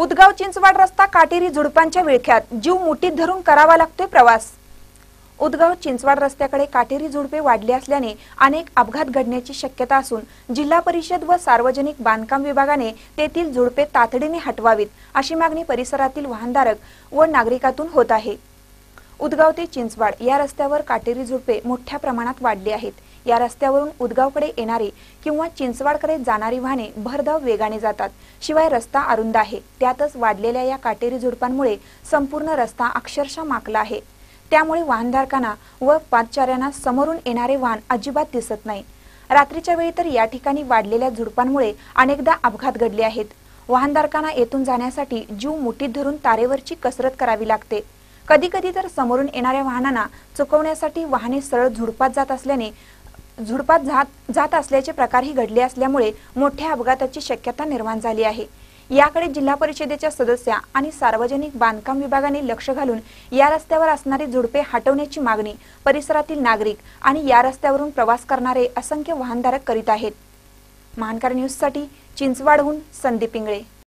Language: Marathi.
उदगाव चिंचवाड रस्ता काटेरी झुडपांच्या विळख्यात. जीव मुठीत धरून करावा लागतोय प्रवास. उदगाव चिंचवाड रस्त्याकडे काटेरी झुडपे वाढले असल्याने अनेक अपघात घडण्याची शक्यता असून जिल्हा परिषद व सार्वजनिक बांधकाम विभागाने तेथील झुडपे तातडीने हटवावीत अशी मागणी परिसरातील वाहनधारक व नागरिकातून होत आहे. उदगाव ते चिंचवाड या रस्त्यावर काटेरी झुडपे मोठ्या प्रमाणात वाढली आहेत. या रस्त्यावरून उदगावकडे येणारी किंवा चिंचवाडकडे जाणारी वाहने भरधाव वेगाने जातात. शिवाय रस्ता अरुंद आहे. त्यातच वाढलेल्या या काटेरी झुडपांमुळे संपूर्ण रस्ता अक्षरशः माकला आहे. त्यामुळे वाहनधारकांना व पादचाऱ्यांना समोरून येणारे वाहन अजिबात दिसत नाही. रात्रीच्या वेळी तर या ठिकाणी वाढलेल्या झुडपांमुळे अनेकदा अपघात घडले आहेत. वाहनधारकांना येथून जाण्यासाठी जीव मुठीत धरून तारेवरची कसरत करावी लागते. कधी कधी तर समोरून येणाऱ्या वाहनांना चुकवण्यासाठी वाहने सरळ झुडपात जात असल्याने झुडपात जात जात असल्याचे प्रकारही घडले असल्यामुळे मोठ्या अपघाताची शक्यता निर्माण झाली आहे. याकडे जिल्हा परिषदेच्या सदस्या आणि सार्वजनिक बांधकाम विभागाने लक्ष घालून या रस्त्यावर असणारे झुडपे हटवण्याची मागणी परिसरातील नागरिक आणि या रस्त्यावरून प्रवास करणारे असंख्य वाहनधारक करीत आहेत. महानकार न्यूजसाठी चिंचवाडहून संदीप इंगळे.